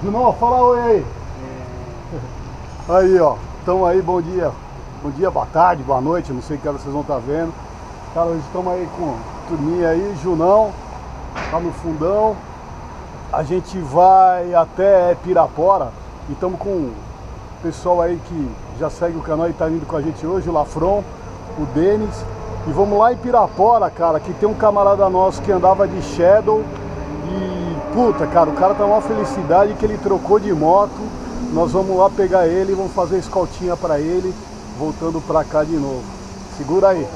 Junão, fala oi aí. Aí, ó. Estamos aí, bom dia. Bom dia, boa tarde, boa noite, não sei que hora vocês vão estar vendo. Cara, hoje estamos aí com turminha aí, Junão, tá no fundão. A gente vai até Pirapora e estamos com o pessoal aí que já segue o canal e tá indo com a gente hoje, o Lafron, o Denis. E vamos lá em Pirapora, cara, que tem um camarada nosso que andava de Shadow e, puta, cara, o cara tá uma felicidade que ele trocou de moto. Nós vamos lá pegar ele e vamos fazer escoltinha pra ele, voltando pra cá de novo. Segura aí.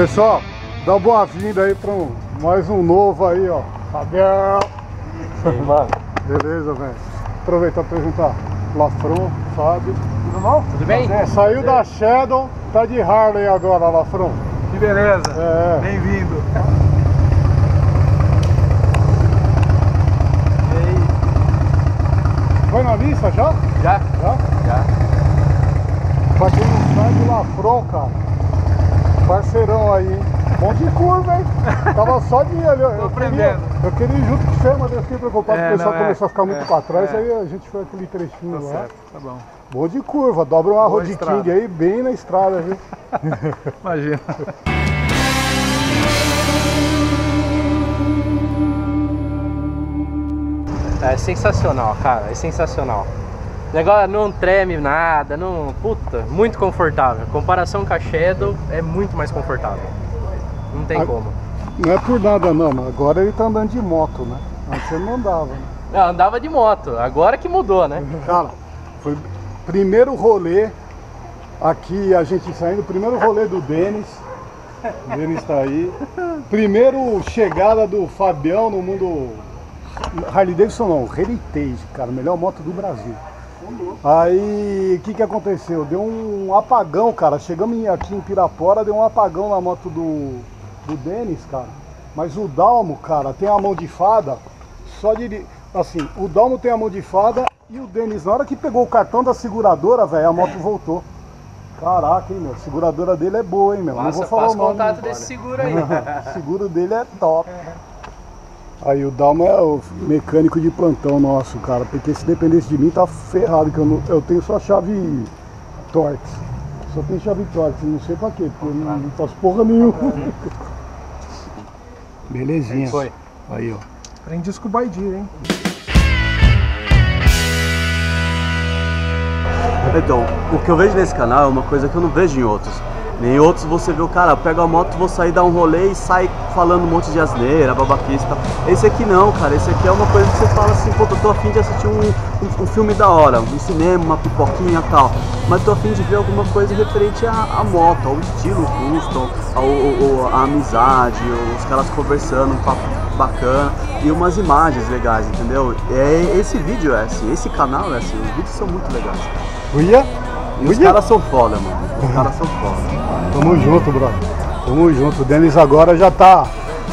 Pessoal, dá boa-vinda aí para um, mais um novo aí, ó. Fabião. Sim, mano. Beleza, velho. Aproveitar para apresentar Lafron, Fábio. Tudo bom? Tudo bem? É, saiu da Shadow, tá de Harley agora, Lafron. Que beleza. É. Bem-vindo. Foi na missa já? Já? Já? Já. Pra quem não sabe, Lafron, cara. Parceirão aí, hein? Bom de curva, hein? Tava só de ali. Eu, Tô eu queria, aprendendo. eu queria ir junto com você, mas eu fiquei preocupado É, porque o pessoal não, é. começou a ficar muito É, pra trás, é. aí a gente foi aquele trechinho Tá lá. certo, tá bom. Boa de curva, dobra uma Road. King aí bem na estrada, viu? Imagina. É sensacional, cara, é sensacional. O negócio não treme nada, não. Puta, muito confortável. Comparação com a Shadow é muito mais confortável. Não tem Ah. como. Não é por nada não, mas agora ele tá andando de moto, né? Antes ele não andava. Né? Não, andava de moto, agora que mudou, né? Cara, foi primeiro rolê aqui, a gente saindo, primeiro rolê do Denis. O Denis tá aí. Primeiro chegada do Fabião no mundo. Harley Davidson não, Heritage, cara, melhor moto do Brasil. Aí, o que que aconteceu? Deu um apagão, cara. Chegamos em- aqui em Pirapora, deu um apagão na moto do, do Denis, cara. Mas o Dalmo, cara, tem a mão de fada, só de. Assim, o Dalmo tem a mão de fada e o Denis, na hora que pegou o cartão da seguradora, velho, a moto voltou. Caraca, hein, meu. A seguradora dele é boa, hein, meu. Não vou falar o nome. contato desse seguro aí. O seguro dele é top. Aí o Dalma é o mecânico de plantão nosso, cara. Porque se dependesse de mim, tá ferrado, que eu, não- eu tenho só chave Torx. Só tem chave torta, não sei pra quê, porque eu não, não faço porra nenhuma. Belezinha. Foi. Aí, ó. Aprendi isso com o Baidir, hein? Então, o que eu vejo nesse canal é uma coisa que eu não vejo em outros. Nem em outros você vê o cara, pega a moto, vou sair dar um rolê e sai falando um monte de asneira, babaquice tal. Esse aqui não, cara, esse aqui é uma coisa que você fala assim, pô, eu tô afim de assistir um, um, um filme da hora, um cinema, uma pipoquinha e tal. Mas tô afim de ver alguma coisa referente à, moto, ao estilo custom, ao, ao- à amizade, os caras conversando, um papo bacana e umas imagens legais, entendeu? É, esse vídeo é assim, esse canal é assim, os vídeos são muito legais. Uia? E os caras são foda, mano. Os caras são foda. Tamo junto, brother. Tamo junto. O Denis agora já tá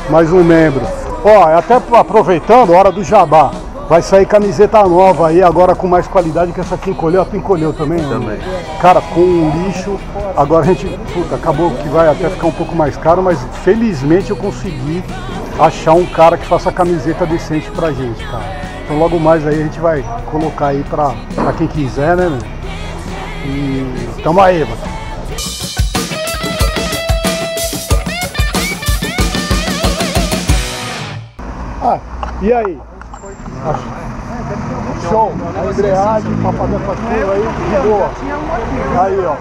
mais um membro. Ó, até aproveitando, hora do jabá. Vai sair camiseta nova aí, agora com mais qualidade, que essa aqui encolheu, a tua encolheu também? né? Também. Cara, com um lixo, agora a gente, puta, acabou que vai até ficar um pouco mais caro, mas felizmente eu consegui achar um cara que faça camiseta decente pra gente, cara. Então logo mais aí a gente vai colocar aí pra, pra quem quiser, né, meu? E tamo aí, mano. E aí? Show, a embreagem, pra fazer essa curva aí, de boa. Aí, ó.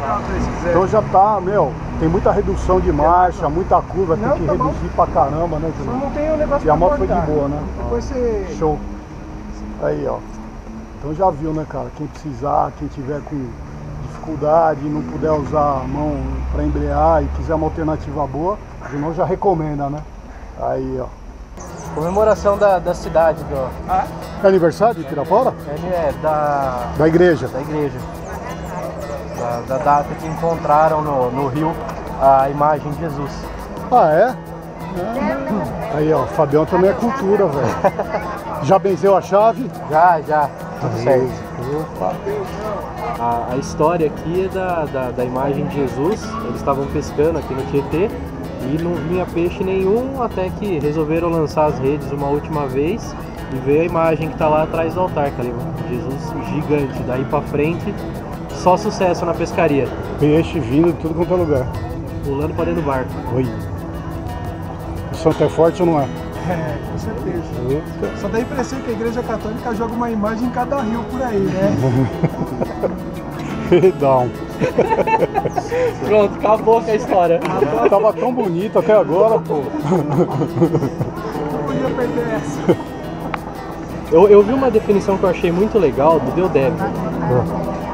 Então já tá, meu, tem muita redução de marcha, muita curva, tem que reduzir pra caramba, né, Só não tem o negócio E a moto foi de boa, né? Depois você... Show. Aí, ó. Então já viu, né, cara? Quem precisar, quem tiver com dificuldade, não puder usar a mão para embrear e quiser uma alternativa boa, o Junão já recomenda, né? Aí, ó. Comemoração da, da cidade, do, É aniversário de Pirapora? ele é da, Da igreja. da igreja. Da, da data que encontraram no, no rio a imagem de Jesus. Ah, é? É. Aí, ó, Fabião também é cultura, velho. Já benzeu a chave? Já, já, tudo certo. Opa. A, a história aqui é da, da, da imagem de Jesus. Eles estavam pescando aqui no Tietê e não vinha peixe nenhum até que resolveram lançar as redes uma última vez e veio a imagem que está lá atrás do altar, que ali, Jesus gigante. Daí pra frente, só sucesso na pescaria. Peixe vindo de tudo quanto é lugar. Pulando pra dentro do barco. Oi. O santo é forte ou não é? É, com certeza. Só dá a impressão que a igreja católica joga uma imagem em cada rio por aí, né? Perdão. Pronto, acabou com a história. Tava tão bonito até agora, pô. Não podia perder essa. Eu, eu vi uma definição que eu achei muito legal do Deodeb.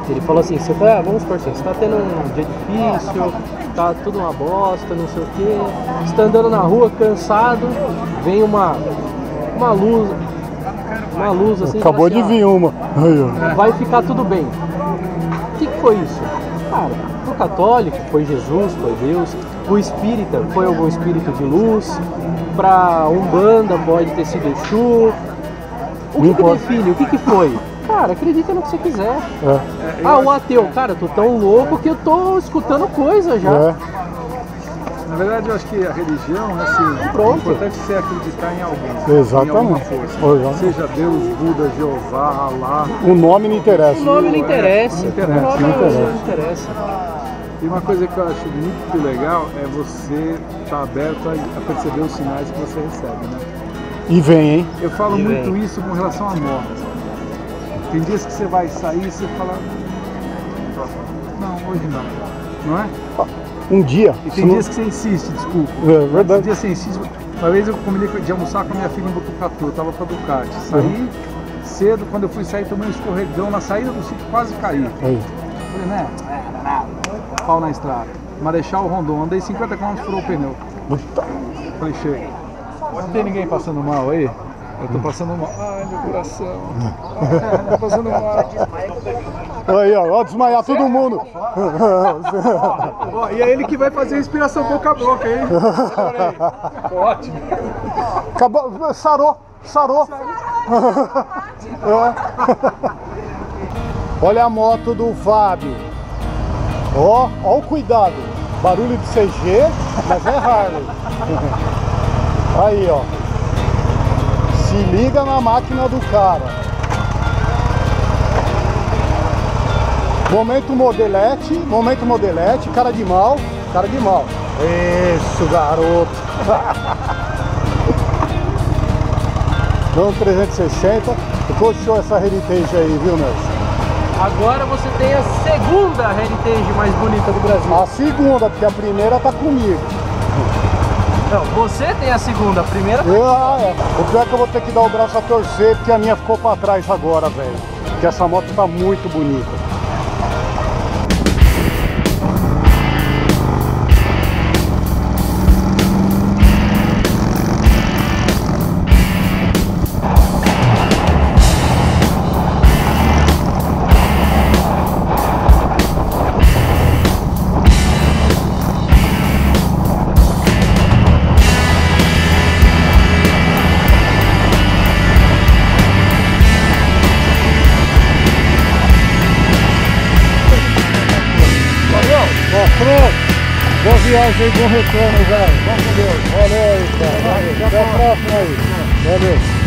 Ele falou assim, você tá, vamos supor assim, você tá tendo um dia difícil, tá tudo uma bosta, não sei o quê, você tá andando na rua cansado, vem uma, uma luz, uma luz assim, Acabou fala de assim, vir uma. Vai ficar tudo bem. O que, que foi isso? Cara, pro católico foi Jesus, foi Deus, pro espírita foi algum espírito de luz, pra Umbanda pode ter sido Exu. O que, que define? O que, que foi? Cara, acredita no que você quiser. É. Ah, o ateu, cara, eu tô tão louco que eu tô escutando coisa já. É. Na verdade, eu acho que a religião, assim, Pronto. o importante é você acreditar em alguém. Em alguma Exatamente. força. Exatamente. Seja Deus, Buda, Jeová, Allah. O nome não interessa. O nome não interessa. Não interessa, O nome não interessa. não interessa. E uma coisa que eu acho muito legal é você estar aberto a, a perceber os sinais que você recebe, né? E vem, hein? Eu falo E muito vem. isso com relação à morte. Tem dias que você vai sair e você fala. Não, hoje não. Não é? Um dia. E tem não- dias que você insiste, desculpa. É Tem verdade. dias que você insiste. Uma vez eu combinei de almoçar com a minha filha em Botucatu, eu tava pra Ducati. Saí cedo, quando eu fui sair, tomei um escorregão na saída do sítio, quase caí. Aí. Falei, né? É, não é nada. Pau na estrada. Marechal Rondon, andei 50 km furou o pneu. Puta. Falei, chega. Não tem ninguém passando mal aí? Eu tô passando mal. Ai, meu coração. Ai, tô passando mal. Aí, ó, ó, desmaiar todo mundo. Ó, e é ele que vai fazer a inspiração boca a boca, hein? Ótimo. Acabou, sarou, sarou. É. Olha a moto do Fábio. Ó, ó o cuidado. Barulho de CG, mas é Harley. Aí, ó. Se liga na máquina do cara. Momento modelete, momento modelete, cara de mal, cara de mal. Isso, garoto. Dando 360. Ficou show essa Heritage aí, viu, Nelson? Agora você tem a segunda Heritage mais bonita do Brasil. A segunda, porque a primeira tá comigo. Não, você tem a segunda, a primeira ah, é. O pior é que eu vou ter que dar o braço a torcer, porque a minha ficou pra trás agora, velho. Porque essa moto tá muito bonita. Viagem aí, bom retorno, velho. Vamos com Deus. Valeu aí, cara. Até a próxima aí. Valeu.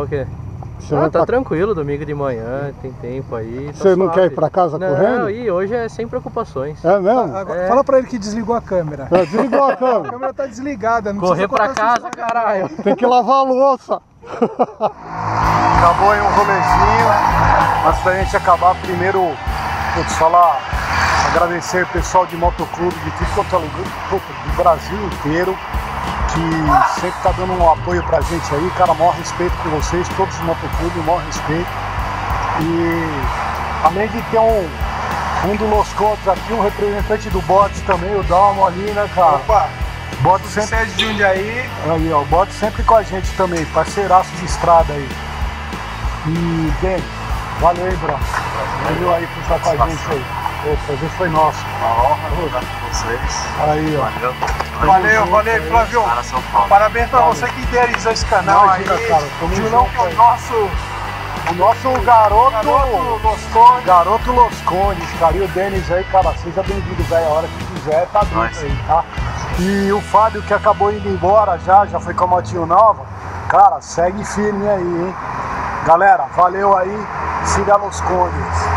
Vou quê? Você Ah, tá pra- tranquilo, domingo de manhã, tem tempo aí. tá Você não quer ir pra casa não, correndo? e hoje é sem preocupações. É mesmo? Agora, É. Fala pra ele que desligou a câmera. É, Desligou a A câmera. câmera tá desligada, não Correr precisa pra casa, caralho. Tem que lavar a louça. Acabou aí um rolezinho. Antes da gente acabar, primeiro, putz, falar, agradecer o pessoal de motoclube de tudo quanto é lugar, do Brasil inteiro, que sempre tá dando um apoio pra gente aí. Cara, maior respeito com vocês, todos os motoclubes, maior respeito. E além de ter um, um do Los Contos aqui, um representante do Bots também, o Dalmo ali, né, cara? Opa, Bots sempre de Jundiaí. Aí, ó, o sempre com a gente também, parceiraço de estrada aí. E, bem, valeu aí, Bruno. Valeu aí por estar com a gente aí. O prazer foi nosso. Uma honra estar com vocês. Aí, ó. Valeu. Valeu, valeu, Flávio. Para. Parabéns pra você que idealizou esse canal Imagina, aí. cara, junto que é o nosso O nosso garoto, garoto Los Condes. garoto Los Condes, cara. E o Denis aí, cara, seja bem-vindo, velho. A hora que quiser, tá dentro aí, tá? E o Fábio, que acabou indo embora já, já foi com a motinho nova. Cara, segue firme aí, hein? Galera, valeu aí. Siga Los Condes.